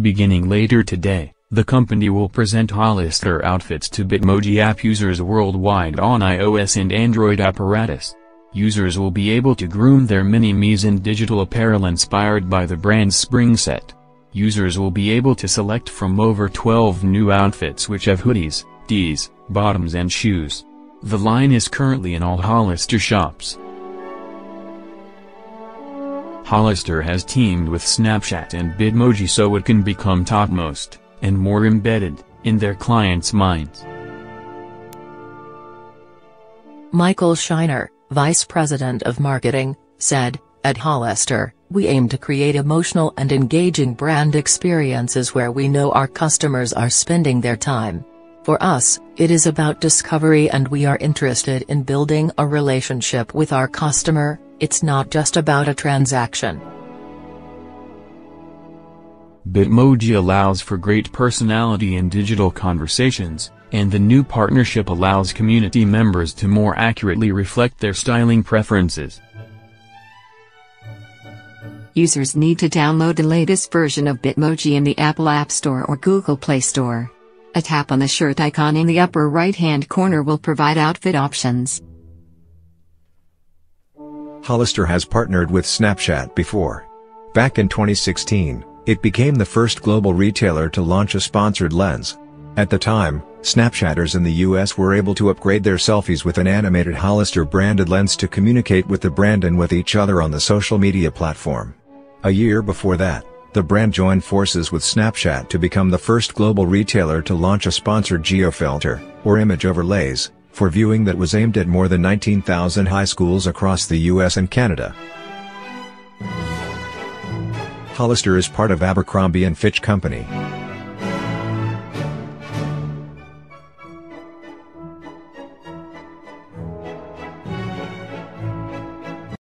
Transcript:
Beginning later today, the company will present Hollister outfits to Bitmoji app users worldwide on iOS and Android apparatus. Users will be able to groom their mini-me's in digital apparel inspired by the brand's spring set. Users will be able to select from over 12 new outfits which have hoodies, tees, bottoms and shoes. The line is currently in all Hollister shops. Hollister has teamed with Snapchat and Bitmoji so it can become topmost, and more embedded, in their clients' minds. Michael Scheiner, Vice President of Marketing, said, At Hollister, we aim to create emotional and engaging brand experiences where we know our customers are spending their time. For us, it is about discovery and we are interested in building a relationship with our customer, it's not just about a transaction. Bitmoji allows for great personality in digital conversations, and the new partnership allows community members to more accurately reflect their styling preferences. Users need to download the latest version of Bitmoji in the Apple App Store or Google Play Store. A tap on the shirt icon in the upper right-hand corner will provide outfit options. Hollister has partnered with Snapchat before. Back in 2016, it became the first global retailer to launch a sponsored lens. At the time, Snapchatters in the US were able to upgrade their selfies with an animated Hollister branded lens to communicate with the brand and with each other on the social media platform. A year before that, the brand joined forces with Snapchat to become the first global retailer to launch a sponsored geofilter, or image overlays, for viewing that was aimed at more than 19,000 high schools across the US and Canada. Hollister is part of Abercrombie & Fitch Company.